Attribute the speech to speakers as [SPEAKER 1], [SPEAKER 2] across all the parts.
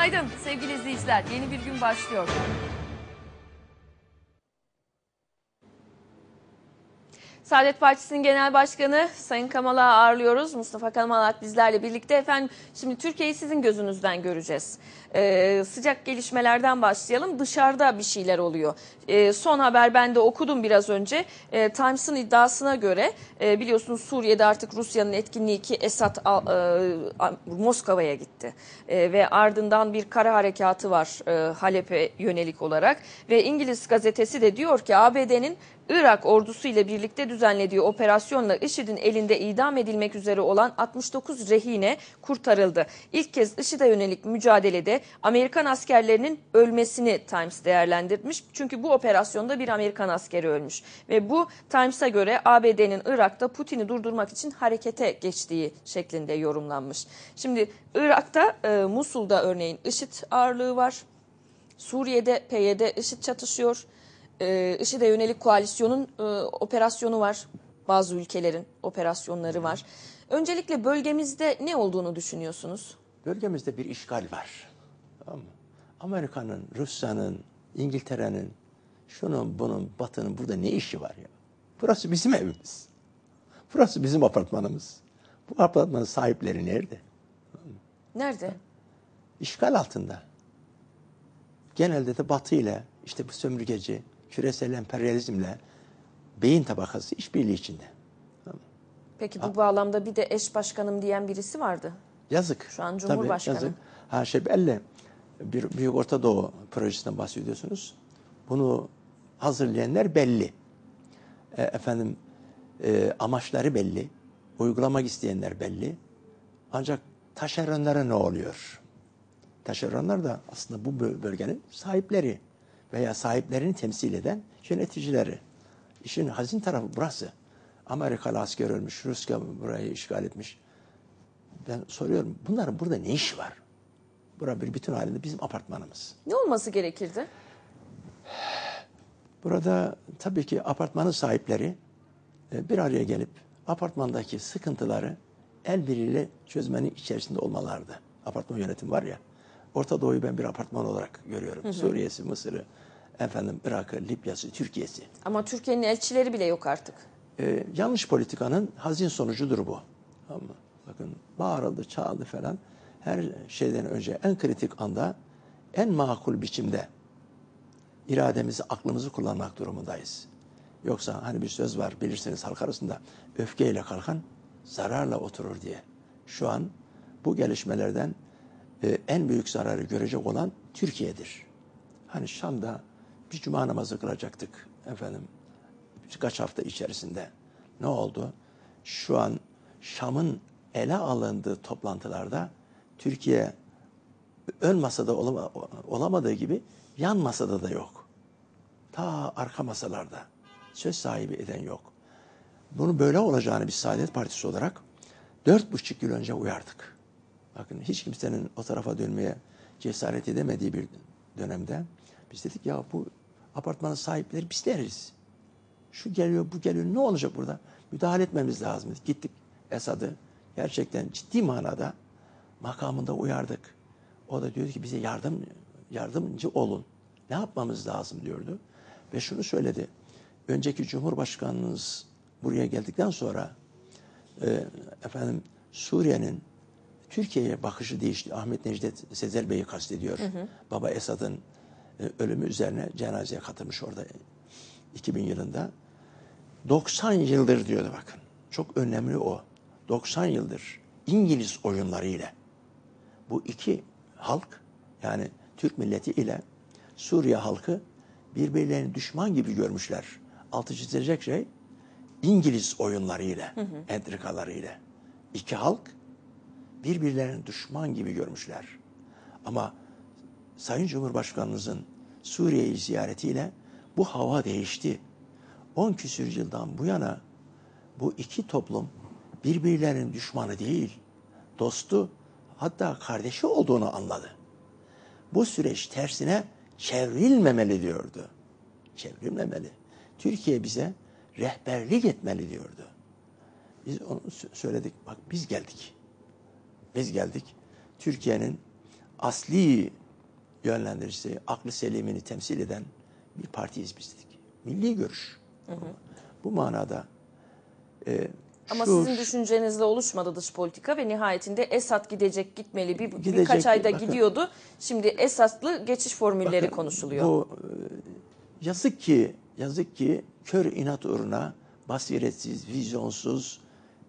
[SPEAKER 1] Günaydın sevgili izleyiciler. Yeni bir gün başlıyor. Saadet Partisi'nin Genel Başkanı Sayın Kamal'ı ağırlıyoruz. Mustafa Kamal bizlerle birlikte. Efendim şimdi Türkiye'yi sizin gözünüzden göreceğiz. Ee, sıcak gelişmelerden başlayalım. Dışarıda bir şeyler oluyor. Ee, son haber ben de okudum biraz önce. Ee, Times'ın iddiasına göre e, biliyorsunuz Suriye'de artık Rusya'nın etkinliği ki Esad e, Moskova'ya gitti. E, ve ardından bir kara harekatı var e, Halep'e yönelik olarak. Ve İngiliz gazetesi de diyor ki ABD'nin Irak ordusu ile birlikte düzenlediği operasyonla IŞİD'in elinde idam edilmek üzere olan 69 rehine kurtarıldı. İlk kez IŞİD'e yönelik mücadelede Amerikan askerlerinin ölmesini Times değerlendirmiş. Çünkü bu operasyonda bir Amerikan askeri ölmüş. Ve bu Times'a göre ABD'nin Irak'ta Putin'i durdurmak için harekete geçtiği şeklinde yorumlanmış. Şimdi Irak'ta e, Musul'da örneğin IŞİD ağırlığı var. Suriye'de PYD IŞİD çatışıyor e, IŞİD'e yönelik koalisyonun e, operasyonu var. Bazı ülkelerin operasyonları var. Öncelikle bölgemizde ne olduğunu düşünüyorsunuz?
[SPEAKER 2] Bölgemizde bir işgal var. Tamam mı? Amerika'nın, Rusya'nın, İngiltere'nin, şunun bunun, batının burada ne işi var ya? Burası bizim evimiz. Burası bizim apartmanımız. Bu apartmanın sahipleri nerede?
[SPEAKER 1] Nerede?
[SPEAKER 2] İşgal altında. Genelde de batı ile işte bu sömürgeci, küresel emperyalizmle beyin tabakası işbirliği içinde.
[SPEAKER 1] Peki bu ha. bağlamda bir de eş başkanım diyen birisi vardı.
[SPEAKER 2] Yazık.
[SPEAKER 1] Şu an Cumhurbaşkanı.
[SPEAKER 2] Tabii, yazık. Ha belli. Bir Büyük Orta Doğu projesinden bahsediyorsunuz. Bunu hazırlayanlar belli. E, efendim e, amaçları belli. Uygulamak isteyenler belli. Ancak taşeronlara ne oluyor? Taşeronlar da aslında bu bölgenin sahipleri veya sahiplerini temsil eden yöneticileri. İşin hazin tarafı burası. Amerikalı asker ölmüş, Rusya burayı işgal etmiş. Ben soruyorum, bunların burada ne iş var? Bura bir bütün halinde bizim apartmanımız.
[SPEAKER 1] Ne olması gerekirdi?
[SPEAKER 2] Burada tabii ki apartmanın sahipleri e, bir araya gelip apartmandaki sıkıntıları el biriyle çözmenin içerisinde olmalardı. Apartman yönetimi var ya. Orta Doğu'yu ben bir apartman olarak görüyorum. Hı hı. Suriye'si, Mısır'ı, efendim Irak'ı, Libya'sı, Türkiye'si.
[SPEAKER 1] Ama Türkiye'nin elçileri bile yok artık.
[SPEAKER 2] Ee, yanlış politikanın hazin sonucudur bu. Ama bakın bağırıldı, çağırdı falan. Her şeyden önce en kritik anda en makul biçimde irademizi, aklımızı kullanmak durumundayız. Yoksa hani bir söz var bilirsiniz halk arasında öfkeyle kalkan zararla oturur diye. Şu an bu gelişmelerden e, en büyük zararı görecek olan Türkiye'dir. Hani Şam'da bir cuma namazı kılacaktık efendim. Birkaç hafta içerisinde. Ne oldu? Şu an Şam'ın ele alındığı toplantılarda Türkiye ön masada olamadığı gibi yan masada da yok. Ta arka masalarda söz sahibi eden yok. Bunu böyle olacağını biz Saadet Partisi olarak dört buçuk yıl önce uyardık. Bakın hiç kimsenin o tarafa dönmeye cesaret edemediği bir dönemde biz dedik ya bu apartmanın sahipleri bizleriz. Şu geliyor bu geliyor ne olacak burada? Müdahale etmemiz lazım. Gittik Esad'ı gerçekten ciddi manada makamında uyardık. O da diyordu ki bize yardım yardımcı olun. Ne yapmamız lazım diyordu. Ve şunu söyledi. Önceki Cumhurbaşkanınız buraya geldikten sonra e, efendim Suriye'nin Türkiye'ye bakışı değişti. Ahmet Necdet Sezer Bey'i kastediyor. Hı hı. Baba Esad'ın e, ölümü üzerine cenazeye katılmış orada 2000 yılında. 90 yıldır diyordu bakın. Çok önemli o. 90 yıldır İngiliz oyunlarıyla bu iki halk yani Türk milleti ile Suriye halkı birbirlerini düşman gibi görmüşler. Altı çizilecek şey İngiliz oyunlarıyla, entrikalarıyla. İki halk birbirlerini düşman gibi görmüşler. Ama Sayın Cumhurbaşkanımızın Suriye'yi ziyaretiyle bu hava değişti. 10 küsür yıldan bu yana bu iki toplum birbirlerinin düşmanı değil, dostu hatta kardeşi olduğunu anladı. Bu süreç tersine çevrilmemeli diyordu. Çevrilmemeli. Türkiye bize rehberlik etmeli diyordu. Biz onu söyledik. Bak biz geldik. Biz geldik. Türkiye'nin asli yönlendiricisi, aklı selimini temsil eden bir partiyiz biz dedik. Milli görüş. Bu manada e,
[SPEAKER 1] Ama
[SPEAKER 2] şu-
[SPEAKER 1] sizin düşüncenizle oluşmadı dış politika ve nihayetinde Esad gidecek gitmeli bir,
[SPEAKER 2] Gidecek,
[SPEAKER 1] birkaç ayda
[SPEAKER 2] bakın.
[SPEAKER 1] gidiyordu. Şimdi Esad'lı geçiş formülleri
[SPEAKER 2] Bakın,
[SPEAKER 1] konuşuluyor.
[SPEAKER 2] Bu e, yazık ki yazık ki kör inat uğruna basiretsiz, vizyonsuz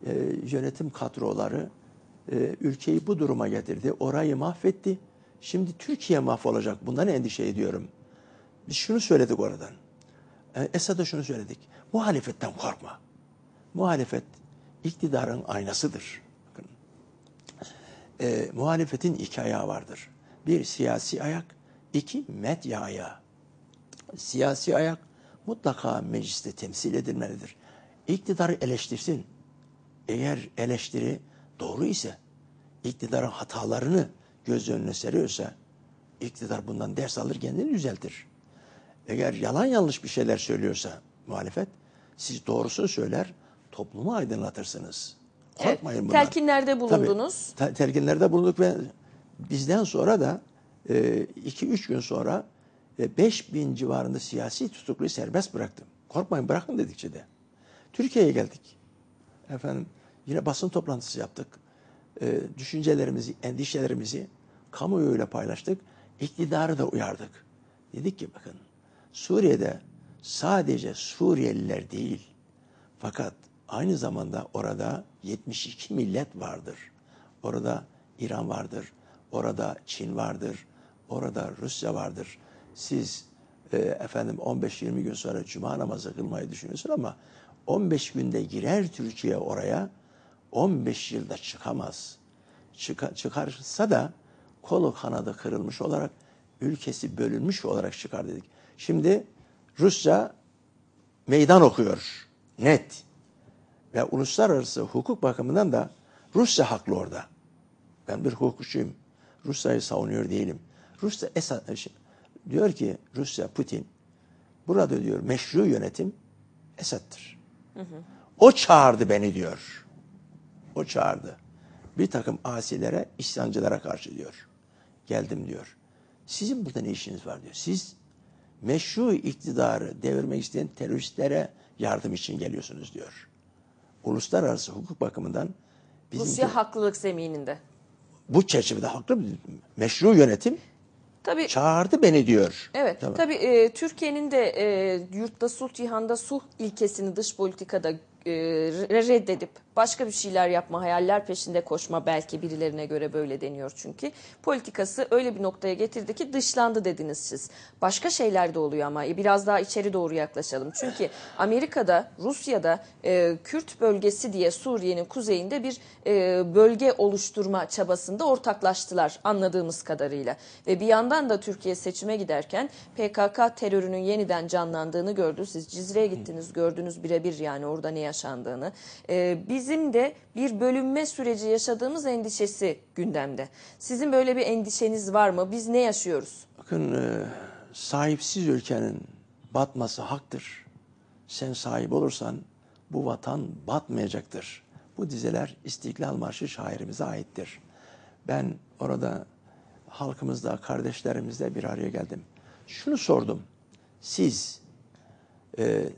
[SPEAKER 2] e, yönetim kadroları e, ülkeyi bu duruma getirdi. Orayı mahvetti. Şimdi Türkiye mahvolacak. Bundan endişe ediyorum. Biz şunu söyledik oradan. E, Esad'a şunu söyledik. Muhalefetten korkma. Muhalefet iktidarın aynasıdır. Bakın e, muhalefetin iki ayağı vardır. Bir siyasi ayak, iki medya ayağı. Siyasi ayak mutlaka mecliste temsil edilmelidir. İktidarı eleştirsin. Eğer eleştiri doğru ise, iktidarın hatalarını göz önüne seriyorsa, iktidar bundan ders alır kendini düzeltir. Eğer yalan yanlış bir şeyler söylüyorsa muhalefet, siz doğrusunu söyler, toplumu aydınlatırsınız.
[SPEAKER 1] Evet,
[SPEAKER 2] Korkmayın bundan.
[SPEAKER 1] telkinlerde bulundunuz.
[SPEAKER 2] Tabii, te- telkinlerde bulunduk ve bizden sonra da 2-3 gün sonra 5 bin civarında siyasi tutukluyu serbest bıraktım. Korkmayın bırakın dedikçe de. Türkiye'ye geldik. Efendim yine basın toplantısı yaptık. E, düşüncelerimizi, endişelerimizi kamuoyuyla paylaştık. İktidarı da uyardık. Dedik ki bakın Suriye'de sadece Suriyeliler değil fakat aynı zamanda orada 72 millet vardır. Orada İran vardır, orada Çin vardır, orada Rusya vardır. Siz e, efendim 15-20 gün sonra cuma namazı kılmayı düşünüyorsun ama 15 günde girer Türkiye oraya 15 yılda çıkamaz. Çıka, çıkarsa da kolu kanadı kırılmış olarak ülkesi bölünmüş olarak çıkar dedik. Şimdi Rusya meydan okuyor. Net. Ve uluslararası hukuk bakımından da Rusya haklı orada. Ben bir hukukçuyum. Rusya'yı savunuyor değilim. Rusya Esad, diyor ki Rusya Putin burada diyor meşru yönetim Esad'tır. O çağırdı beni diyor. O çağırdı. Bir takım asilere, isyancılara karşı diyor. Geldim diyor. Sizin burada ne işiniz var diyor. Siz meşru iktidarı devirmek isteyen teröristlere yardım için geliyorsunuz diyor. Uluslararası hukuk bakımından bizim
[SPEAKER 1] Rusya haklılık zemininde.
[SPEAKER 2] bu çerçevede haklı meşru yönetim
[SPEAKER 1] Tabii
[SPEAKER 2] çağırdı beni diyor.
[SPEAKER 1] Evet,
[SPEAKER 2] Tamam.
[SPEAKER 1] tabii e, Türkiye'nin de e, yurtta sulh cihanda sulh ilkesini dış politikada e, reddedip başka bir şeyler yapma, hayaller peşinde koşma belki birilerine göre böyle deniyor çünkü. Politikası öyle bir noktaya getirdi ki dışlandı dediniz siz. Başka şeyler de oluyor ama e, biraz daha içeri doğru yaklaşalım. Çünkü Amerika'da, Rusya'da e, Kürt bölgesi diye Suriye'nin kuzeyinde bir e, bölge oluşturma çabasında ortaklaştılar anladığımız kadarıyla. Ve bir yandan da Türkiye seçime giderken PKK terörünün yeniden canlandığını gördü. Siz Cizre'ye gittiniz gördünüz birebir yani orada ne yaşandığını. E, bizim de bir bölünme süreci yaşadığımız endişesi gündemde. Sizin böyle bir endişeniz var mı? Biz ne yaşıyoruz?
[SPEAKER 2] Bakın e, sahipsiz ülkenin batması haktır. Sen sahip olursan bu vatan batmayacaktır. Bu dizeler İstiklal Marşı şairimize aittir. Ben orada halkımızla, kardeşlerimizle bir araya geldim. Şunu sordum. Siz e,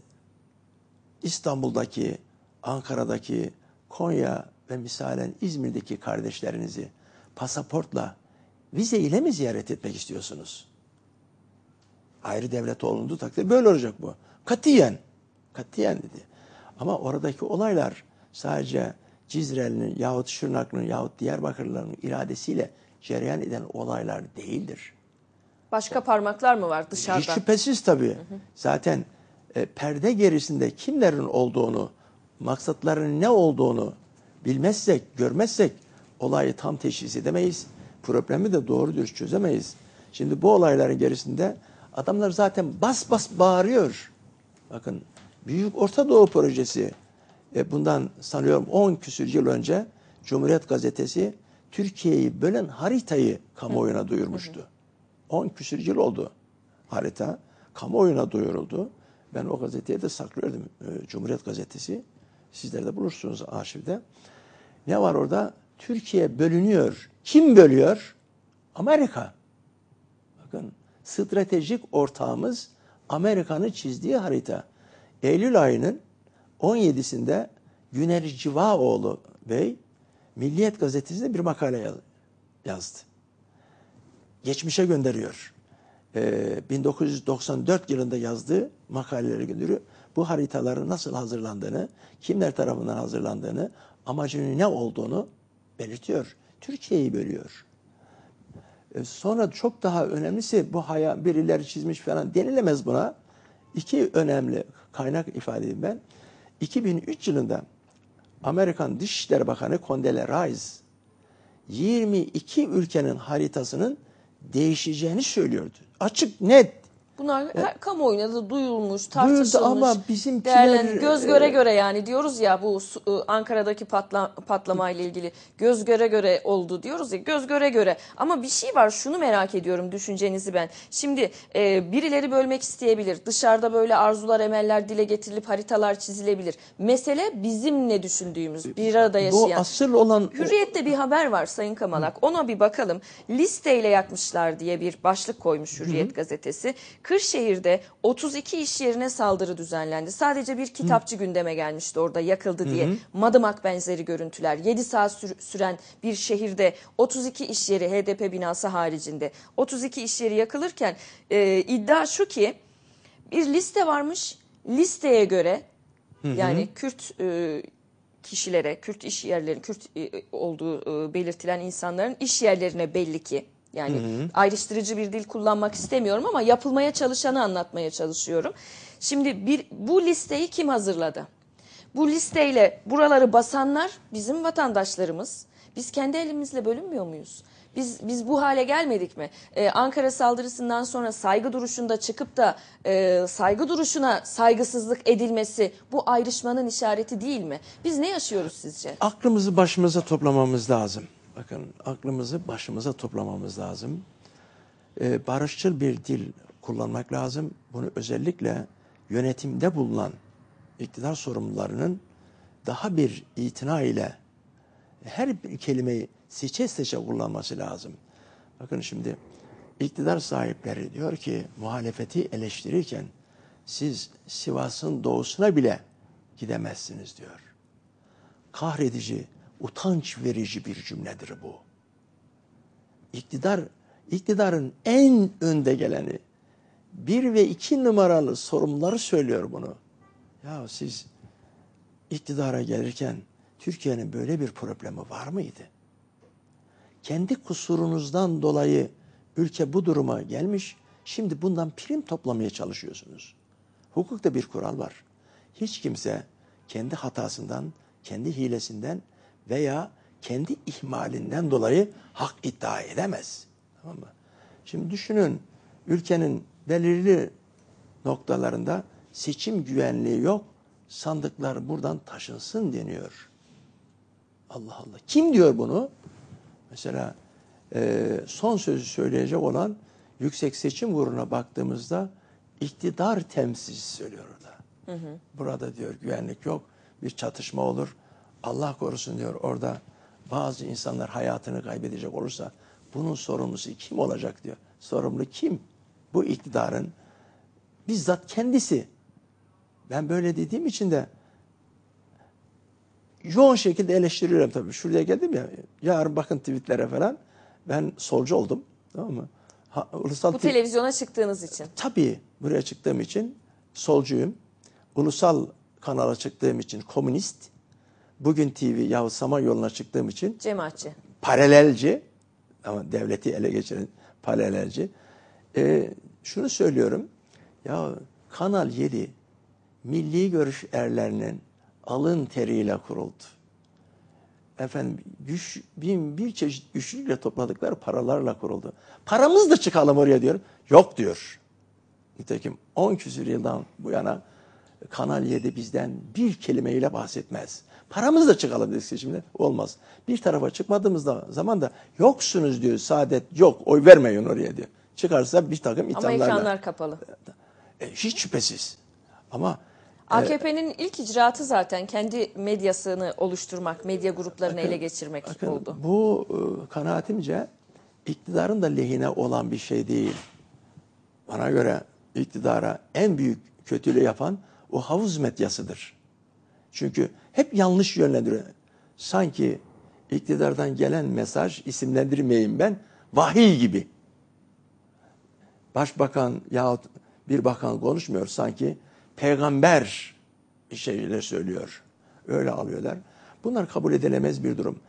[SPEAKER 2] İstanbul'daki, Ankara'daki, Konya ve misalen İzmir'deki kardeşlerinizi pasaportla, vize ile mi ziyaret etmek istiyorsunuz? Ayrı devlet olunduğu takdirde böyle olacak bu. Katiyen, katiyen dedi. Ama oradaki olaylar sadece Cizreli'nin yahut Şırnaklı'nın yahut Diyarbakırlıların iradesiyle cereyan eden olaylar değildir.
[SPEAKER 1] Başka parmaklar mı var
[SPEAKER 2] Hiç
[SPEAKER 1] dışarıdan?
[SPEAKER 2] şüphesiz tabii. Zaten e, perde gerisinde kimlerin olduğunu, maksatlarının ne olduğunu bilmezsek, görmezsek olayı tam teşhis edemeyiz. Problemi de doğru dürüst çözemeyiz. Şimdi bu olayların gerisinde adamlar zaten bas bas bağırıyor. Bakın Büyük Orta Doğu Projesi e, bundan sanıyorum 10 küsür yıl önce Cumhuriyet Gazetesi Türkiye'yi bölen haritayı kamuoyuna duyurmuştu. 10 küsür yıl oldu harita. Kamuoyuna duyuruldu. Ben o gazeteyi de saklıyordum. e, Cumhuriyet Gazetesi. Sizler de bulursunuz arşivde. Ne var orada? Türkiye bölünüyor. Kim bölüyor? Amerika. Bakın stratejik ortağımız Amerika'nın çizdiği harita. Eylül ayının 17'sinde Güner Civaoğlu Bey Milliyet Gazetesi'nde bir makale yaz- yazdı. Geçmişe gönderiyor. Ee, 1994 yılında yazdığı makaleleri gönderiyor. Bu haritaların nasıl hazırlandığını, kimler tarafından hazırlandığını, amacının ne olduğunu belirtiyor. Türkiye'yi bölüyor. E, Sonra çok daha önemlisi bu haya birileri çizmiş falan denilemez buna. İki önemli kaynak ifade edeyim ben. 2003 yılında Amerikan Dışişleri Bakanı Condoleezza Rice 22 ülkenin haritasının değişeceğini söylüyordu. Açık net.
[SPEAKER 1] Bunlar her, kamuoyuna da duyulmuş, tartışılmış.
[SPEAKER 2] ama bizimkiler-
[SPEAKER 1] değerlen- göz göre göre yani diyoruz ya bu ı, Ankara'daki patla, patlamayla ilgili göz göre göre oldu diyoruz ya göz göre göre. Ama bir şey var şunu merak ediyorum düşüncenizi ben. Şimdi e, birileri bölmek isteyebilir. Dışarıda böyle arzular, emeller dile getirilip haritalar çizilebilir. Mesele bizim ne düşündüğümüz, bir arada
[SPEAKER 2] Bu
[SPEAKER 1] yaşayan.
[SPEAKER 2] asıl olan
[SPEAKER 1] Hürriyet'te bir haber var Sayın Kamalak. Ona bir bakalım. Listeyle yakmışlar diye bir başlık koymuş Hürriyet gazetesi. Kırşehir'de 32 iş yerine saldırı düzenlendi. Sadece bir kitapçı gündeme gelmişti orada yakıldı diye. Madımak benzeri görüntüler. 7 saat sür- süren bir şehirde 32 iş yeri HDP binası haricinde 32 iş yeri yakılırken e, iddia şu ki bir liste varmış. Listeye göre yani Kürt e, kişilere, Kürt iş yerleri, Kürt e, olduğu e, belirtilen insanların iş yerlerine belli ki yani ayrıştırıcı bir dil kullanmak istemiyorum ama yapılmaya çalışanı anlatmaya çalışıyorum. Şimdi bir bu listeyi kim hazırladı? Bu listeyle buraları basanlar bizim vatandaşlarımız. Biz kendi elimizle bölünmüyor muyuz? Biz biz bu hale gelmedik mi? Ee, Ankara saldırısından sonra saygı duruşunda çıkıp da e, saygı duruşuna saygısızlık edilmesi bu ayrışmanın işareti değil mi? Biz ne yaşıyoruz sizce?
[SPEAKER 2] aklımızı başımıza toplamamız lazım. Bakın aklımızı başımıza toplamamız lazım. Ee, barışçıl bir dil kullanmak lazım. Bunu özellikle yönetimde bulunan iktidar sorumlularının daha bir itina ile her bir kelimeyi seçe seçe kullanması lazım. Bakın şimdi iktidar sahipleri diyor ki muhalefeti eleştirirken siz Sivas'ın doğusuna bile gidemezsiniz diyor kahredici, utanç verici bir cümledir bu. İktidar, iktidarın en önde geleni, bir ve iki numaralı sorumluları söylüyor bunu. Ya siz iktidara gelirken Türkiye'nin böyle bir problemi var mıydı? Kendi kusurunuzdan dolayı ülke bu duruma gelmiş, şimdi bundan prim toplamaya çalışıyorsunuz. Hukukta bir kural var. Hiç kimse kendi hatasından, kendi hilesinden veya kendi ihmalinden dolayı hak iddia edemez. Tamam mı? Şimdi düşünün ülkenin belirli noktalarında seçim güvenliği yok. Sandıklar buradan taşınsın deniyor. Allah Allah. Kim diyor bunu? Mesela e, son sözü söyleyecek olan Yüksek Seçim Kurulu'na baktığımızda iktidar temsilcisi söylüyor orada. Burada diyor güvenlik yok, bir çatışma olur. Allah korusun diyor orada bazı insanlar hayatını kaybedecek olursa bunun sorumlusu kim olacak diyor. Sorumlu kim? Bu iktidarın bizzat kendisi. Ben böyle dediğim için de yoğun şekilde eleştiriyorum tabii. Şuraya geldim ya, yarın bakın tweetlere falan. Ben solcu oldum. Tamam mı? Ha, ulusal
[SPEAKER 1] Bu
[SPEAKER 2] te-
[SPEAKER 1] televizyona çıktığınız için.
[SPEAKER 2] Tabii buraya çıktığım için solcuyum. Ulusal kanala çıktığım için komünist. Bugün TV Yavuz Samanyolu'na çıktığım için
[SPEAKER 1] Cemaatçi.
[SPEAKER 2] paralelci ama devleti ele geçiren paralelci. Ee, şunu söylüyorum. Ya Kanal 7 milli görüş erlerinin alın teriyle kuruldu. Efendim güç, bin bir çeşit güçlükle topladıkları paralarla kuruldu. Paramız da çıkalım oraya diyor. Yok diyor. Nitekim 10 küsur yıldan bu yana Kanal 7 bizden bir kelimeyle bahsetmez. Paramız da çıkalım dedik seçimde. Olmaz. Bir tarafa çıkmadığımızda zaman da yoksunuz diyor. Saadet yok. Oy vermeyin oraya diyor. Çıkarsa bir takım
[SPEAKER 1] Ama
[SPEAKER 2] ithamlarla.
[SPEAKER 1] ekranlar kapalı.
[SPEAKER 2] E, hiç şüphesiz. Ama
[SPEAKER 1] AKP'nin ilk icraatı zaten kendi medyasını oluşturmak, medya gruplarını ele geçirmek
[SPEAKER 2] bakın
[SPEAKER 1] oldu.
[SPEAKER 2] bu e, kanaatimce iktidarın da lehine olan bir şey değil. Bana göre iktidara en büyük kötülüğü yapan o havuz medyasıdır. Çünkü hep yanlış yönlendiriyor. Sanki iktidardan gelen mesaj isimlendirmeyeyim ben vahiy gibi. Başbakan yahut bir bakan konuşmuyor sanki peygamber bir şeyler söylüyor. Öyle alıyorlar. Bunlar kabul edilemez bir durum.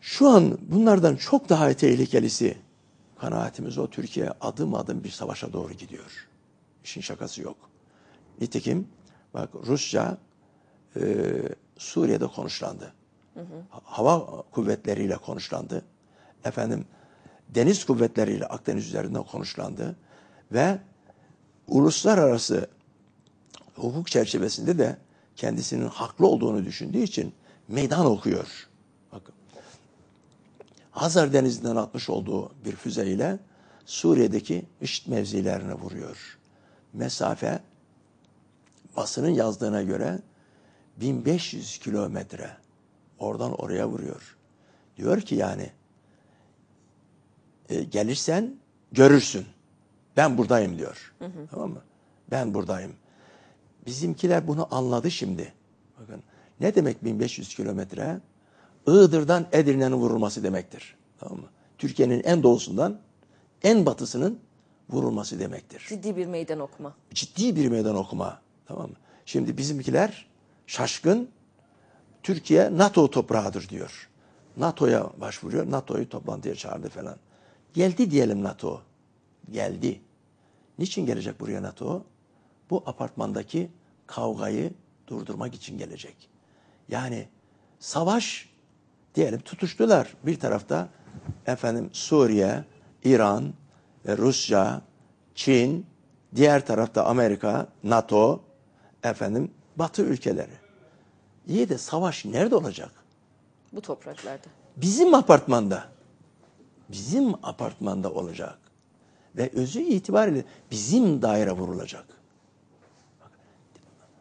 [SPEAKER 2] Şu an bunlardan çok daha tehlikelisi kanaatimiz o Türkiye adım adım bir savaşa doğru gidiyor. İşin şakası yok. Nitekim bak Rusça e, Suriye'de konuşlandı. Hava kuvvetleriyle konuşlandı. Efendim deniz kuvvetleriyle Akdeniz üzerinden konuşlandı. Ve uluslararası hukuk çerçevesinde de kendisinin haklı olduğunu düşündüğü için meydan okuyor. Bakın. Hazar Denizi'nden atmış olduğu bir füzeyle Suriye'deki IŞİD mevzilerine vuruyor. Mesafe basının yazdığına göre 1500 kilometre oradan oraya vuruyor. Diyor ki yani e, gelirsen görürsün. Ben buradayım diyor. Hı hı. Tamam mı? Ben buradayım. Bizimkiler bunu anladı şimdi. Bakın ne demek 1500 kilometre? Iğdır'dan Edirne'nin vurulması demektir. Tamam mı? Türkiye'nin en doğusundan en batısının vurulması demektir.
[SPEAKER 1] Ciddi bir meydan okuma.
[SPEAKER 2] Ciddi bir meydan okuma. Tamam mı? Şimdi bizimkiler şaşkın Türkiye NATO toprağıdır diyor. NATO'ya başvuruyor. NATO'yu toplantıya çağırdı falan. Geldi diyelim NATO. Geldi. Niçin gelecek buraya NATO? Bu apartmandaki kavgayı durdurmak için gelecek. Yani savaş diyelim tutuştular. Bir tarafta efendim Suriye, İran, Rusya, Çin, diğer tarafta Amerika, NATO, efendim Batı ülkeleri. İyi de savaş nerede olacak?
[SPEAKER 1] Bu topraklarda.
[SPEAKER 2] Bizim apartmanda. Bizim apartmanda olacak. Ve özü itibariyle bizim daire vurulacak. Bak,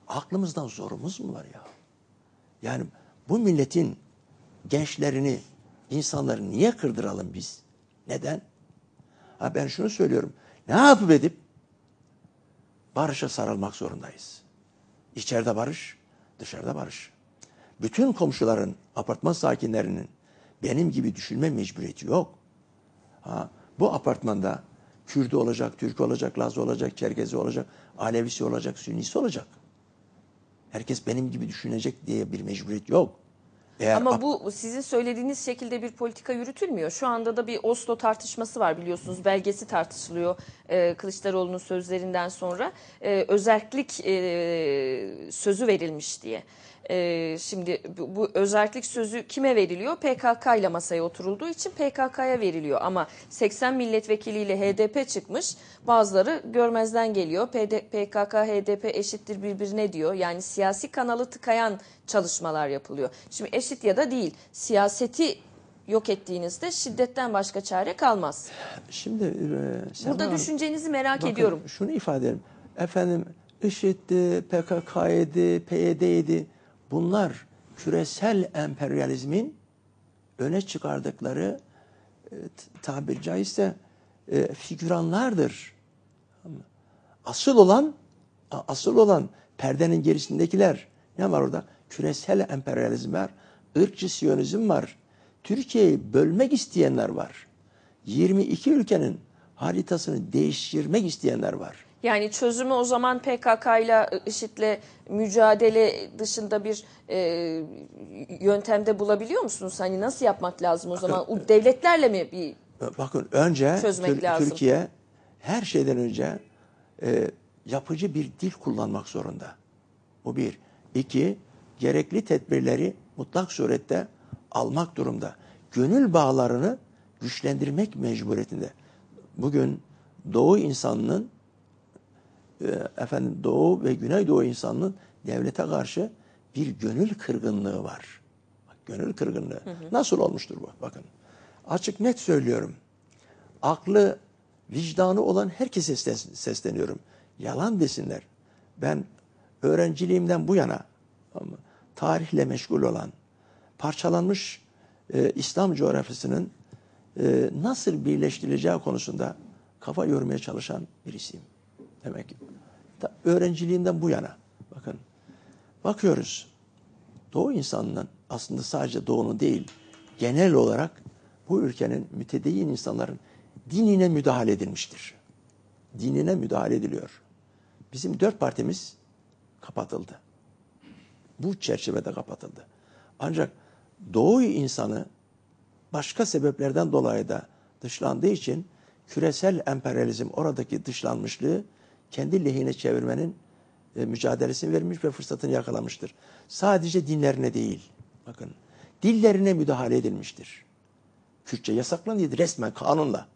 [SPEAKER 2] aklımızdan zorumuz mu var ya? Yani bu milletin gençlerini, insanları niye kırdıralım biz? Neden? Ha ben şunu söylüyorum. Ne yapıp edip barışa sarılmak zorundayız. İçeride barış, dışarıda barış. Bütün komşuların, apartman sakinlerinin benim gibi düşünme mecburiyeti yok. Ha, bu apartmanda Kürdü olacak, Türk olacak, Laz olacak, Çerkezi olacak, Alevisi olacak, Sünnisi olacak. Herkes benim gibi düşünecek diye bir mecburiyet yok.
[SPEAKER 1] Eğer Ama bu sizin söylediğiniz şekilde bir politika yürütülmüyor. Şu anda da bir Oslo tartışması var biliyorsunuz. Belgesi tartışılıyor e, Kılıçdaroğlu'nun sözlerinden sonra. E, özellik e, sözü verilmiş diye. Ee, şimdi bu, bu özellik sözü kime veriliyor? PKK ile masaya oturulduğu için PKK'ya veriliyor. Ama 80 milletvekiliyle HDP çıkmış. Bazıları görmezden geliyor. PD, PKK, HDP eşittir birbirine diyor. Yani siyasi kanalı tıkayan çalışmalar yapılıyor. Şimdi eşit ya da değil. Siyaseti yok ettiğinizde şiddetten başka çare kalmaz.
[SPEAKER 2] Şimdi e,
[SPEAKER 1] Burada Hanım, düşüncenizi merak bakın, ediyorum.
[SPEAKER 2] Şunu ifade edelim. Efendim IŞİD'di, PKK'ydı, PYD'ydi Bunlar küresel emperyalizmin öne çıkardıkları e, tabiri caizse e, figüranlardır. Asıl olan asıl olan perdenin gerisindekiler ne var orada? Küresel emperyalizm var, ırkçı siyonizm var. Türkiye'yi bölmek isteyenler var. 22 ülkenin haritasını değiştirmek isteyenler var.
[SPEAKER 1] Yani çözümü o zaman PKK ile IŞİD'le mücadele dışında bir e, yöntemde bulabiliyor musunuz? Hani nasıl yapmak lazım o zaman? O devletlerle mi bir
[SPEAKER 2] Bakın önce Tür lazım? Türkiye her şeyden önce e, yapıcı bir dil kullanmak zorunda. Bu bir. İki, gerekli tedbirleri mutlak surette almak durumda. Gönül bağlarını güçlendirmek mecburiyetinde. Bugün Doğu insanının e, efendim Doğu ve Güneydoğu insanının devlete karşı bir gönül kırgınlığı var. Bak, gönül kırgınlığı. Hı hı. Nasıl olmuştur bu? Bakın. Açık net söylüyorum. Aklı, vicdanı olan herkese sesleniyorum. Yalan desinler. Ben öğrenciliğimden bu yana tarihle meşgul olan, parçalanmış e, İslam coğrafyasının e, nasıl birleştirileceği konusunda kafa yormaya çalışan birisiyim. Demek ki öğrenciliğimden bu yana bakın bakıyoruz Doğu insanının aslında sadece Doğu'nun değil genel olarak bu ülkenin mütedeyyin insanların dinine müdahale edilmiştir. Dinine müdahale ediliyor. Bizim dört partimiz kapatıldı. Bu çerçevede kapatıldı. Ancak Doğu insanı başka sebeplerden dolayı da dışlandığı için küresel emperyalizm oradaki dışlanmışlığı kendi lehine çevirmenin e, mücadelesini vermiş ve fırsatını yakalamıştır. Sadece dinlerine değil, bakın dillerine müdahale edilmiştir. Kürtçe yasaklanıyordu resmen kanunla.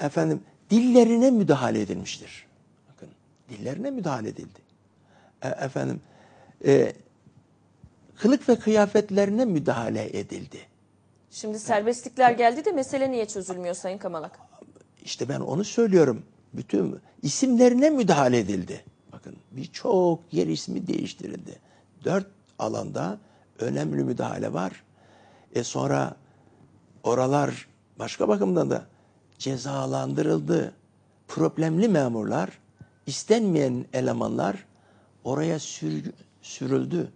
[SPEAKER 2] Efendim dillerine müdahale edilmiştir. Bakın dillerine müdahale edildi. E, efendim e, kılık ve kıyafetlerine müdahale edildi.
[SPEAKER 1] Şimdi serbestlikler geldi de mesele niye çözülmüyor Sayın Kamalak?
[SPEAKER 2] İşte ben onu söylüyorum. Bütün isimlerine müdahale edildi. Bakın birçok yer ismi değiştirildi. Dört alanda önemli müdahale var. E sonra oralar başka bakımdan da cezalandırıldı. Problemli memurlar, istenmeyen elemanlar oraya sür- sürüldü.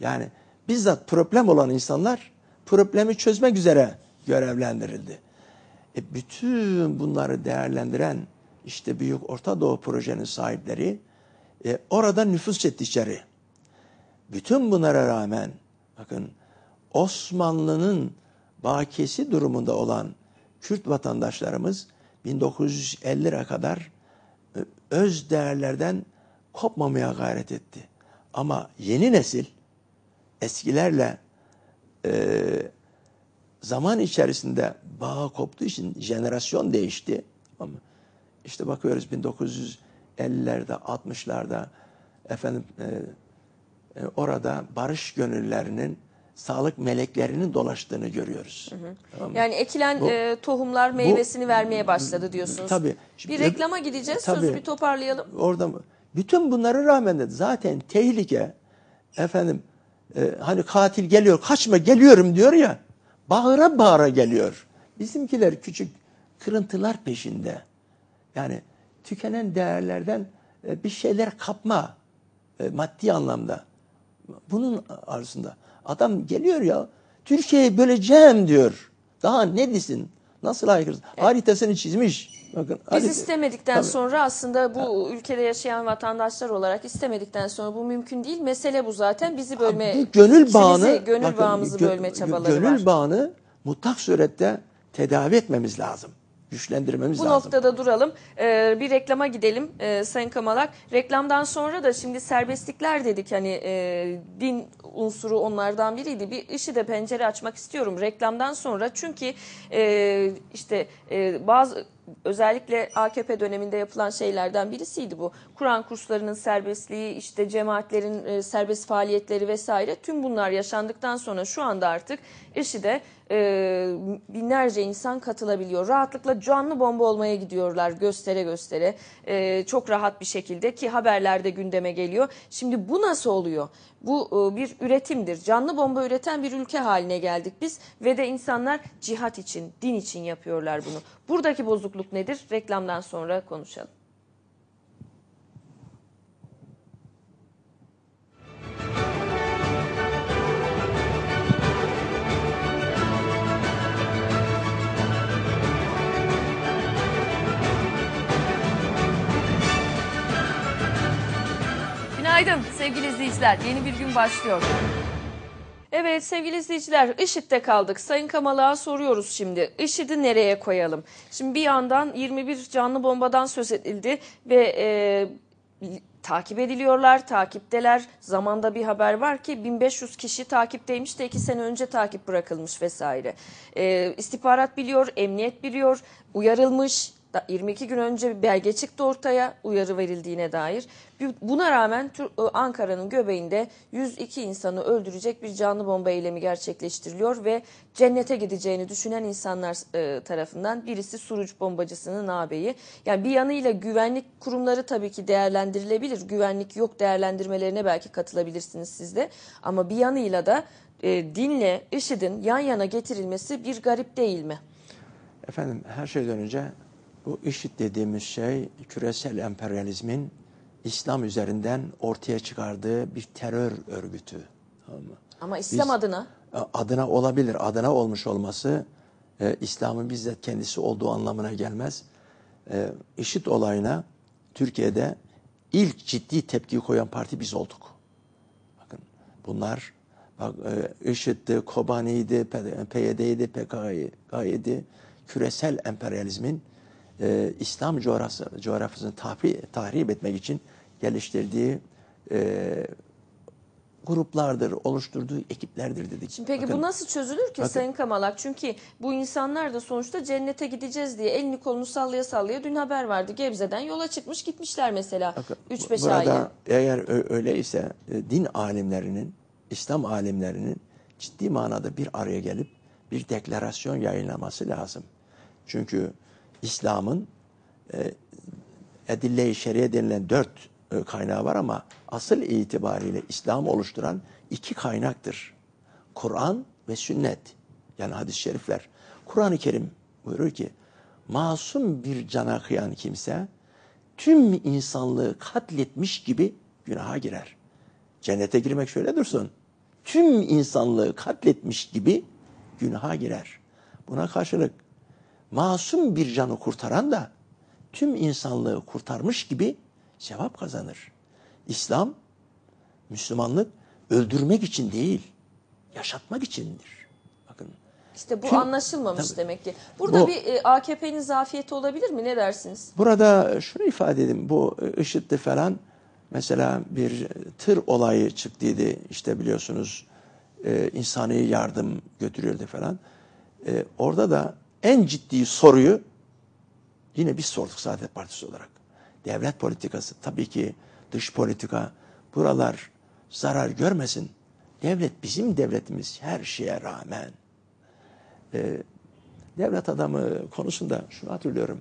[SPEAKER 2] Yani bizzat problem olan insanlar problemi çözmek üzere görevlendirildi. E bütün bunları değerlendiren işte Büyük Orta Doğu projenin sahipleri e, orada nüfus etti içeri. Bütün bunlara rağmen bakın Osmanlı'nın bakiyesi durumunda olan Kürt vatandaşlarımız 1950'lere kadar e, öz değerlerden kopmamaya gayret etti. Ama yeni nesil eskilerle e, zaman içerisinde bağ koptuğu için jenerasyon değişti. Ama işte bakıyoruz 1950'lerde, 60'larda efendim e, e, orada barış gönüllerinin sağlık meleklerinin dolaştığını görüyoruz. Tamam mı?
[SPEAKER 1] Yani ekilen
[SPEAKER 2] Bu-
[SPEAKER 1] e, tohumlar meyvesini vermeye başladı diyorsunuz.
[SPEAKER 2] Tabii.
[SPEAKER 1] Bir
[SPEAKER 2] Şimdi-
[SPEAKER 1] reklama gideceğiz. Sözü
[SPEAKER 2] Tabii.
[SPEAKER 1] bir toparlayalım.
[SPEAKER 2] Orada mı? Bütün bunlara rağmen de zaten tehlike efendim e, hani katil geliyor kaçma geliyorum diyor ya bağıra bağıra geliyor. Bizimkiler küçük kırıntılar peşinde. Yani tükenen değerlerden e, bir şeyler kapma e, maddi anlamda. Bunun arzusunda. Adam geliyor ya Türkiye'yi böleceğim diyor. Daha ne desin? Nasıl aykırı? Haritasını çizmiş. Bakın,
[SPEAKER 1] Biz
[SPEAKER 2] harita-
[SPEAKER 1] istemedikten
[SPEAKER 2] Tabii.
[SPEAKER 1] sonra aslında bu ülkede yaşayan vatandaşlar olarak istemedikten sonra bu mümkün değil. Mesele bu zaten. Bizi bölme,
[SPEAKER 2] Bu gönül bağını
[SPEAKER 1] gönül
[SPEAKER 2] bakın,
[SPEAKER 1] bağımızı
[SPEAKER 2] gö-
[SPEAKER 1] bölme çabaları
[SPEAKER 2] gönül
[SPEAKER 1] var.
[SPEAKER 2] bağını mutlak surette tedavi etmemiz lazım. Güçlendirmemiz
[SPEAKER 1] Bu
[SPEAKER 2] lazım.
[SPEAKER 1] noktada duralım. Ee, bir reklama gidelim ee, Sayın Kamalak. Reklamdan sonra da şimdi serbestlikler dedik hani e, din unsuru onlardan biriydi. Bir işi de pencere açmak istiyorum reklamdan sonra. Çünkü e, işte e, bazı özellikle AKP döneminde yapılan şeylerden birisiydi bu. Kur'an kurslarının serbestliği, işte cemaatlerin e, serbest faaliyetleri vesaire tüm bunlar yaşandıktan sonra şu anda artık işi de e, binlerce insan katılabiliyor. Rahatlıkla canlı bomba olmaya gidiyorlar göstere göstere. E, çok rahat bir şekilde ki haberlerde gündeme geliyor. Şimdi bu nasıl oluyor? Bu e, bir üretimdir. Canlı bomba üreten bir ülke haline geldik biz ve de insanlar cihat için, din için yapıyorlar bunu. Buradaki bozukluk nedir? Reklamdan sonra konuşalım. Günaydın sevgili izleyiciler. Yeni bir gün başlıyor. Evet sevgili izleyiciler IŞİD'de kaldık. Sayın Kamalak'a soruyoruz şimdi. IŞİD'i nereye koyalım? Şimdi bir yandan 21 canlı bombadan söz edildi ve e, takip ediliyorlar, takipteler. Zamanda bir haber var ki 1500 kişi takipteymiş de 2 sene önce takip bırakılmış vesaire. E, istihbarat biliyor, emniyet biliyor, uyarılmış. Da- 22 gün önce bir belge çıktı ortaya uyarı verildiğine dair. Buna rağmen e, Ankara'nın göbeğinde 102 insanı öldürecek bir canlı bomba eylemi gerçekleştiriliyor ve cennete gideceğini düşünen insanlar e, tarafından birisi Suruç bombacısının ağabeyi. Yani bir yanıyla güvenlik kurumları tabii ki değerlendirilebilir. Güvenlik yok değerlendirmelerine belki katılabilirsiniz siz de. Ama bir yanıyla da e, dinle IŞİD'in yan yana getirilmesi bir garip değil mi?
[SPEAKER 2] Efendim her şeyden önce bu IŞİD dediğimiz şey küresel emperyalizmin İslam üzerinden ortaya çıkardığı bir terör örgütü. Tamam mı?
[SPEAKER 1] Ama İslam
[SPEAKER 2] Biz-
[SPEAKER 1] adına
[SPEAKER 2] adına olabilir, adına olmuş olması e, İslam'ın bizzat kendisi olduğu anlamına gelmez. E, IŞİD olayına Türkiye'de ilk ciddi tepki koyan parti biz olduk. Bakın bunlar bak, e, IŞİD'di, Kobani'ydi, PYD'ydi, PKK'ydi. Küresel emperyalizmin e, İslam coğrafyası, coğrafyasını tahri- tahrip etmek için geliştirdiği e, gruplardır, oluşturduğu ekiplerdir dedik.
[SPEAKER 1] Şimdi peki
[SPEAKER 2] Bakın,
[SPEAKER 1] bu nasıl çözülür ki
[SPEAKER 2] bakın.
[SPEAKER 1] Sayın Kamalak? Çünkü bu insanlar da sonuçta cennete gideceğiz diye elini kolunu sallaya sallaya dün haber vardı. Gebze'den yola çıkmış gitmişler mesela
[SPEAKER 2] bakın,
[SPEAKER 1] 3-5
[SPEAKER 2] burada
[SPEAKER 1] aile.
[SPEAKER 2] eğer öyleyse e, din alimlerinin, İslam alimlerinin ciddi manada bir araya gelip bir deklarasyon yayınlaması lazım. Çünkü İslam'ın e, Edille-i Şeriye denilen dört e, kaynağı var ama asıl itibariyle İslam oluşturan iki kaynaktır. Kur'an ve sünnet. Yani hadis-i şerifler. Kur'an-ı Kerim buyurur ki masum bir cana kıyan kimse tüm insanlığı katletmiş gibi günaha girer. Cennete girmek şöyle dursun. Tüm insanlığı katletmiş gibi günaha girer. Buna karşılık masum bir canı kurtaran da tüm insanlığı kurtarmış gibi sevap kazanır. İslam, Müslümanlık öldürmek için değil, yaşatmak içindir. Bakın
[SPEAKER 1] İşte bu
[SPEAKER 2] Şimdi-
[SPEAKER 1] anlaşılmamış
[SPEAKER 2] Tabii.
[SPEAKER 1] demek ki. Burada
[SPEAKER 2] Bu-
[SPEAKER 1] bir e, AKP'nin zafiyeti olabilir mi? Ne dersiniz?
[SPEAKER 2] Burada şunu ifade edeyim. Bu IŞİD'de falan mesela bir tır olayı çıktıydı. İşte biliyorsunuz e, insani yardım götürüyordu falan. E, orada da en ciddi soruyu yine biz sorduk Saadet Partisi olarak. Devlet politikası tabii ki dış politika buralar zarar görmesin. Devlet bizim devletimiz her şeye rağmen. E, devlet adamı konusunda şunu hatırlıyorum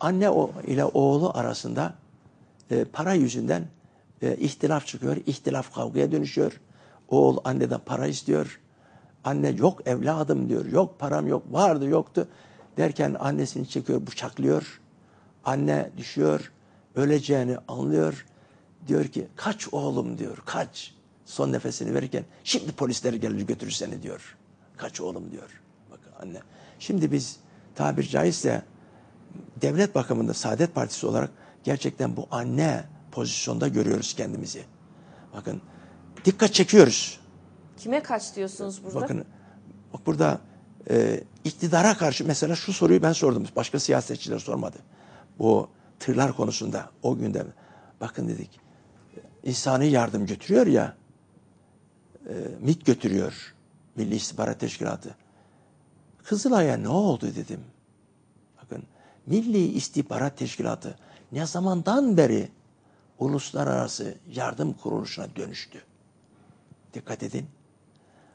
[SPEAKER 2] anne o ile oğlu arasında e, para yüzünden e, ihtilaf çıkıyor. İhtilaf kavgaya dönüşüyor. Oğul anneden para istiyor. Anne yok evladım diyor. Yok param yok. Vardı yoktu. Derken annesini çekiyor bıçaklıyor. Anne düşüyor. Öleceğini anlıyor. Diyor ki kaç oğlum diyor. Kaç. Son nefesini verirken şimdi polisler gelir götürür seni diyor. Kaç oğlum diyor. Bakın anne. Şimdi biz tabir caizse devlet bakımında Saadet Partisi olarak gerçekten bu anne pozisyonda görüyoruz kendimizi. Bakın dikkat çekiyoruz.
[SPEAKER 1] Kime kaç diyorsunuz burada?
[SPEAKER 2] Bakın bak burada e, iktidara karşı mesela şu soruyu ben sordum. Başka siyasetçiler sormadı. Bu tırlar konusunda o günde bakın dedik insani yardım götürüyor ya e, MİT götürüyor Milli İstihbarat Teşkilatı. Kızılay'a ne oldu dedim. Bakın Milli İstihbarat Teşkilatı ne zamandan beri uluslararası yardım kuruluşuna dönüştü. Dikkat edin.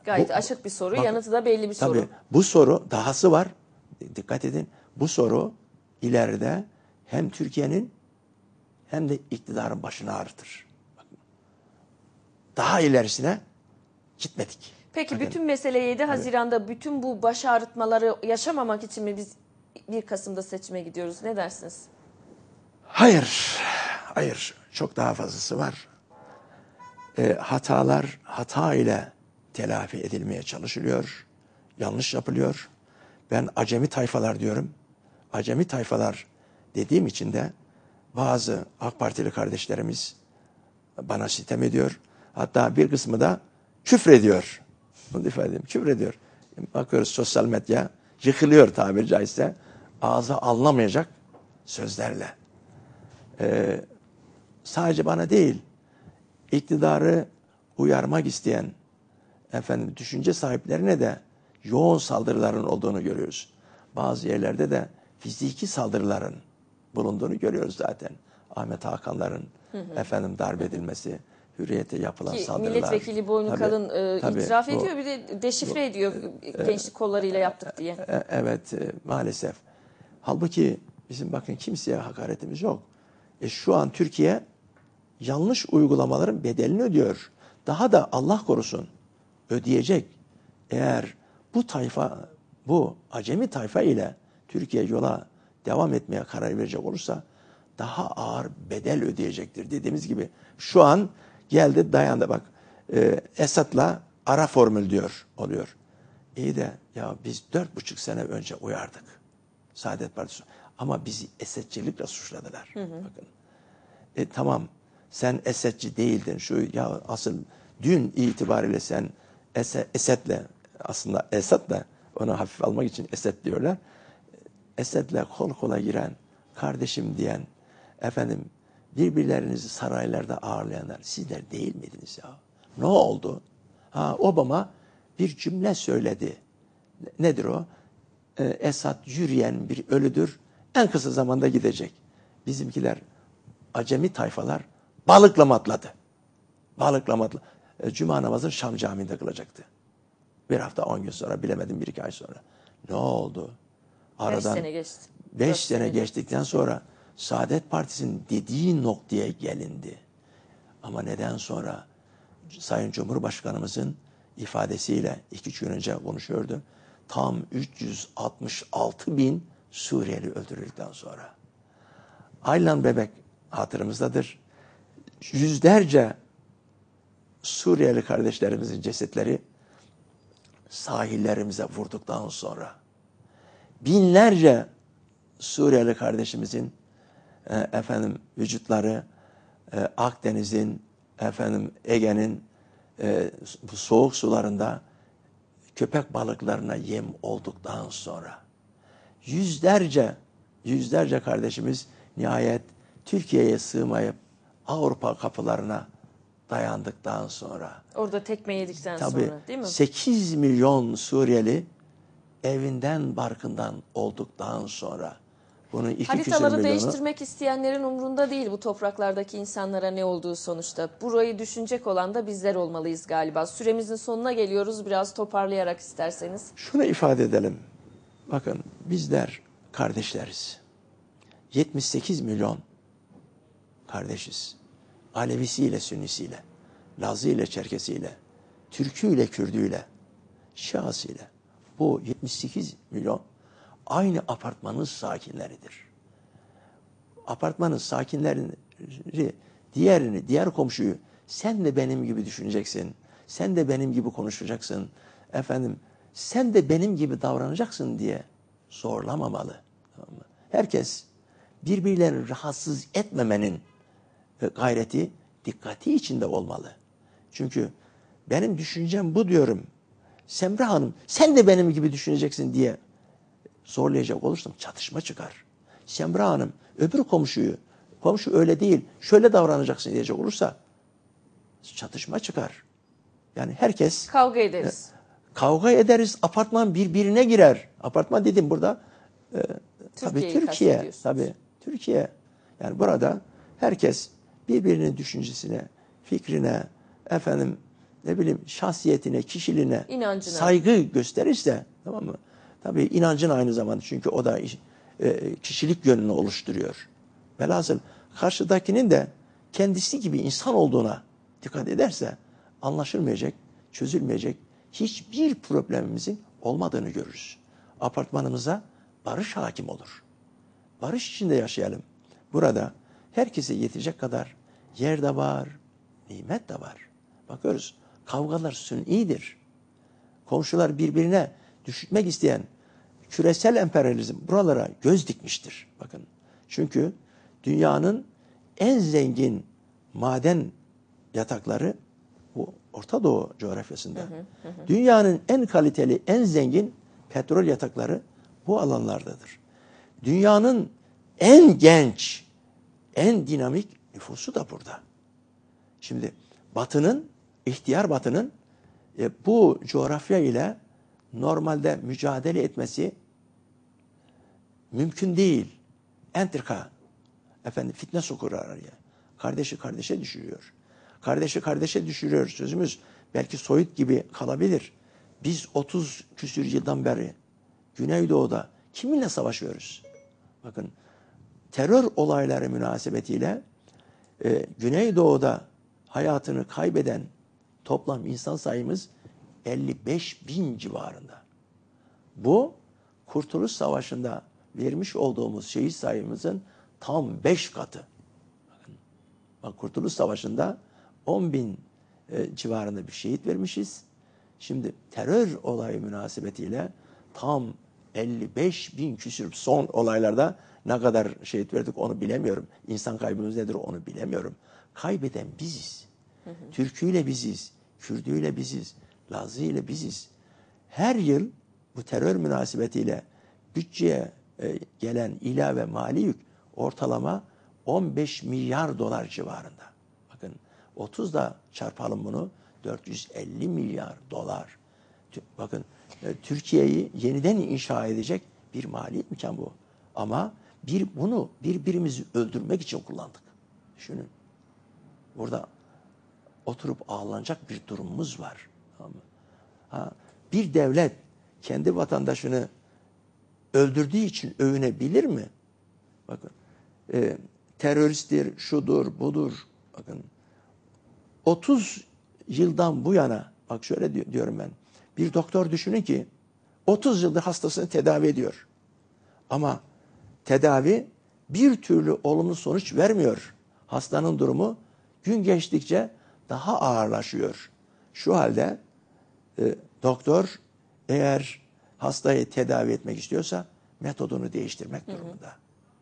[SPEAKER 1] Gayet
[SPEAKER 2] Bu-
[SPEAKER 1] açık bir soru.
[SPEAKER 2] Bakın,
[SPEAKER 1] yanıtı da belli bir
[SPEAKER 2] Tabii
[SPEAKER 1] soru.
[SPEAKER 2] bu soru dahası var. Dikkat edin. Bu soru ileride hem Türkiye'nin hem de iktidarın başını ağrıtır. Daha ilerisine gitmedik.
[SPEAKER 1] Peki
[SPEAKER 2] Bakın,
[SPEAKER 1] bütün mesele 7 Haziran'da bütün bu baş ağrıtmaları yaşamamak için mi biz 1 Kasım'da seçime gidiyoruz? Ne dersiniz?
[SPEAKER 2] Hayır, hayır. Çok daha fazlası var. E, hatalar hata ile telafi edilmeye çalışılıyor. Yanlış yapılıyor. Ben acemi tayfalar diyorum. Acemi tayfalar dediğim için de bazı AK Partili kardeşlerimiz bana sitem ediyor. Hatta bir kısmı da küfrediyor. Bunu ifade edeyim. Küfrediyor. Bakıyoruz sosyal medya yıkılıyor tabiri caizse. Ağza alınamayacak sözlerle sadece bana değil, iktidarı uyarmak isteyen efendim düşünce sahiplerine de yoğun saldırıların olduğunu görüyoruz. Bazı yerlerde de fiziki saldırıların bulunduğunu görüyoruz zaten. Ahmet Hakanların efendim darp edilmesi, hürriyete yapılan
[SPEAKER 1] Ki
[SPEAKER 2] saldırılar.
[SPEAKER 1] milletvekili boynu
[SPEAKER 2] Tabii,
[SPEAKER 1] kalın e,
[SPEAKER 2] tabii,
[SPEAKER 1] itiraf
[SPEAKER 2] bu-
[SPEAKER 1] ediyor bir de deşifre ediyor gençlik kollarıyla yaptık diye.
[SPEAKER 2] E, Evet e, maalesef. Halbuki bizim bakın kimseye hakaretimiz yok. E, şu an Türkiye yanlış uygulamaların bedelini ödüyor. Daha da Allah korusun ödeyecek. Eğer bu tayfa, bu acemi tayfa ile Türkiye yola devam etmeye karar verecek olursa daha ağır bedel ödeyecektir. Dediğimiz gibi şu an geldi dayandı bak e, Esad'la ara formül diyor oluyor. İyi de ya biz dört buçuk sene önce uyardık. Saadet Partisi. Ama bizi Esedçilikle suçladılar. Bakın. E, tamam sen Esedçi değildin. Şu ya asıl dün itibariyle sen Esed'le aslında Esad'la onu hafif almak için Esed diyorlar. Esed'le kol kola giren, kardeşim diyen, efendim birbirlerinizi saraylarda ağırlayanlar sizler değil miydiniz ya? Ne oldu? Ha Obama bir cümle söyledi. Nedir o? Ee, Esad yürüyen bir ölüdür. En kısa zamanda gidecek. Bizimkiler acemi tayfalar balıklama atladı. Balıklama atladı. E, Cuma namazını Şam Camii'nde kılacaktı. Bir hafta on gün sonra bilemedim bir iki ay sonra. Ne oldu?
[SPEAKER 1] Aradan sene geçti.
[SPEAKER 2] Beş
[SPEAKER 1] Dört
[SPEAKER 2] sene
[SPEAKER 1] sene
[SPEAKER 2] geçtikten sonra Saadet Partisi'nin dediği noktaya gelindi. Ama neden sonra Sayın Cumhurbaşkanımızın ifadesiyle iki üç gün önce konuşuyordu. Tam 366 bin Suriyeli öldürüldükten sonra. Aylan Bebek hatırımızdadır. Yüzlerce Suriyeli kardeşlerimizin cesetleri sahillerimize vurduktan sonra binlerce Suriyeli kardeşimizin e, efendim vücutları e, Akdeniz'in efendim Ege'nin e, bu soğuk sularında köpek balıklarına yem olduktan sonra yüzlerce yüzlerce kardeşimiz nihayet Türkiye'ye sığmayıp Avrupa kapılarına dayandıktan sonra
[SPEAKER 1] Orada tekme yedikten
[SPEAKER 2] tabii
[SPEAKER 1] sonra değil mi?
[SPEAKER 2] 8 milyon Suriyeli evinden barkından olduktan sonra bunun iki
[SPEAKER 1] Haritaları
[SPEAKER 2] milyonu
[SPEAKER 1] değiştirmek isteyenlerin umrunda değil bu topraklardaki insanlara ne olduğu sonuçta. Burayı düşünecek olan da bizler olmalıyız galiba. Süremizin sonuna geliyoruz. Biraz toparlayarak isterseniz.
[SPEAKER 2] şunu ifade edelim. Bakın bizler kardeşleriz. 78 milyon kardeşiz. Alevisiyle, Sünnisiyle, Lazıyla, Çerkesiyle, Türküyle, Kürdüyle, Şiasıyla. Bu 78 milyon aynı apartmanın sakinleridir. Apartmanın sakinleri diğerini, diğer komşuyu sen de benim gibi düşüneceksin. Sen de benim gibi konuşacaksın. Efendim sen de benim gibi davranacaksın diye zorlamamalı. Herkes birbirlerini rahatsız etmemenin gayreti, dikkati içinde olmalı. Çünkü benim düşüncem bu diyorum. Semra Hanım sen de benim gibi düşüneceksin diye zorlayacak olursam çatışma çıkar. Semra Hanım öbür komşuyu, komşu öyle değil, şöyle davranacaksın diyecek olursa çatışma çıkar. Yani herkes
[SPEAKER 1] Kavga ederiz.
[SPEAKER 2] kavga ederiz, apartman birbirine girer. Apartman dedim burada e, tabii Türkiye, tabii Türkiye. Yani burada herkes birbirinin düşüncesine, fikrine, efendim ne bileyim şahsiyetine, kişiliğine
[SPEAKER 1] İnancına.
[SPEAKER 2] saygı gösterirse tamam mı? Tabii inancın aynı zamanda çünkü o da e, kişilik yönünü oluşturuyor. Velhasıl karşıdakinin de kendisi gibi insan olduğuna dikkat ederse anlaşılmayacak, çözülmeyecek hiçbir problemimizin olmadığını görürüz. Apartmanımıza barış hakim olur. Barış içinde yaşayalım. Burada herkese yetecek kadar yer de var, nimet de var. Bakıyoruz kavgalar sünnidir. Komşular birbirine düşürtmek isteyen küresel emperyalizm buralara göz dikmiştir. Bakın. Çünkü dünyanın en zengin maden yatakları bu Orta Doğu coğrafyasında. Dünyanın en kaliteli, en zengin petrol yatakları bu alanlardadır. Dünyanın en genç, en dinamik nüfusu da burada. Şimdi Batı'nın, ihtiyar Batı'nın e, bu coğrafya ile normalde mücadele etmesi mümkün değil. Entrika, efendim fitne sokur araya. Kardeşi kardeşe düşürüyor. Kardeşi kardeşe düşürüyor sözümüz. Belki soyut gibi kalabilir. Biz 30 küsür yıldan beri Güneydoğu'da kiminle savaşıyoruz? Bakın terör olayları münasebetiyle e, Güneydoğu'da hayatını kaybeden toplam insan sayımız 55 bin civarında. Bu Kurtuluş Savaşı'nda vermiş olduğumuz şehit sayımızın tam 5 katı. Bak Kurtuluş Savaşı'nda 10 bin e, civarında bir şehit vermişiz. Şimdi terör olayı münasebetiyle tam 55 bin küsür son olaylarda ne kadar şehit verdik onu bilemiyorum. İnsan kaybımız nedir onu bilemiyorum. Kaybeden biziz. Türküyle biziz, Kürdüyle biziz, Lazıyla biziz. Her yıl bu terör münasebetiyle bütçeye e, gelen ilave mali yük ortalama 15 milyar dolar civarında. Bakın 30 da çarpalım bunu 450 milyar dolar. Bakın e, Türkiye'yi yeniden inşa edecek bir mali imkan bu. Ama bir bunu birbirimizi öldürmek için kullandık. Düşünün. Burada oturup ağlanacak bir durumumuz var. Ha, bir devlet kendi vatandaşını öldürdüğü için övünebilir mi? Bakın e, teröristtir, şudur, budur. Bakın 30 yıldan bu yana bak şöyle di- diyorum ben. Bir doktor düşünün ki 30 yıldır hastasını tedavi ediyor. Ama tedavi bir türlü olumlu sonuç vermiyor. Hastanın durumu gün geçtikçe daha ağırlaşıyor. Şu halde e, doktor eğer hastayı tedavi etmek istiyorsa metodunu değiştirmek durumunda.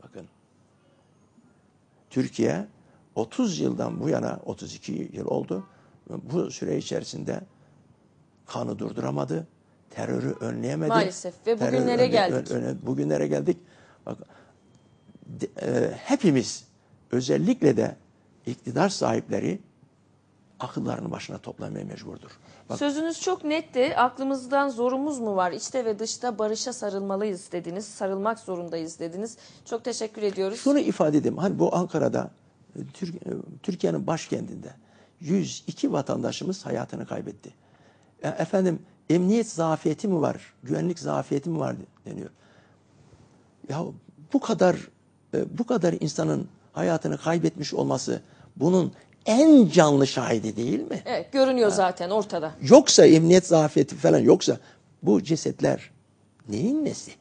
[SPEAKER 2] Bakın Türkiye 30 yıldan bu yana 32 yıl oldu. Bu süre içerisinde kanı durduramadı. Terörü önleyemedi.
[SPEAKER 1] Maalesef ve bugünlere
[SPEAKER 2] önle-
[SPEAKER 1] geldik.
[SPEAKER 2] ön- öne- bugünlere geldik. Bak, e, hepimiz özellikle de iktidar sahipleri akıllarını başına toplamaya mecburdur. Bak,
[SPEAKER 1] Sözünüz çok netti. Aklımızdan zorumuz mu var? İçte ve dışta barışa sarılmalıyız dediniz. Sarılmak zorundayız dediniz. Çok teşekkür ediyoruz.
[SPEAKER 2] Şunu ifade edeyim. Hani bu Ankara'da e, e, Türkiye'nin başkentinde 102 vatandaşımız hayatını kaybetti. E, Efendim emniyet zafiyeti mi var? Güvenlik zafiyeti mi var deniyor. Ya bu kadar e, bu kadar insanın hayatını kaybetmiş olması bunun en canlı şahidi değil mi?
[SPEAKER 1] Evet, görünüyor zaten ortada.
[SPEAKER 2] Yoksa emniyet zafiyeti falan yoksa bu cesetler neyin nesi?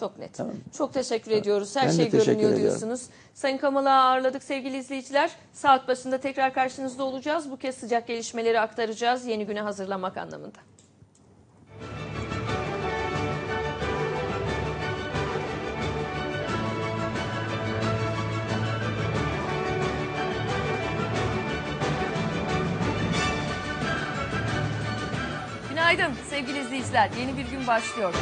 [SPEAKER 1] Çok net.
[SPEAKER 2] Tamam.
[SPEAKER 1] Çok teşekkür ediyoruz. Her
[SPEAKER 2] Ben
[SPEAKER 1] şey görünüyor
[SPEAKER 2] ediyorum.
[SPEAKER 1] diyorsunuz. Sayın Kamal'a ağırladık sevgili izleyiciler. Saat başında tekrar karşınızda olacağız. Bu kez sıcak gelişmeleri aktaracağız. Yeni güne hazırlamak anlamında. Günaydın sevgili izleyiciler. Yeni bir gün başlıyor.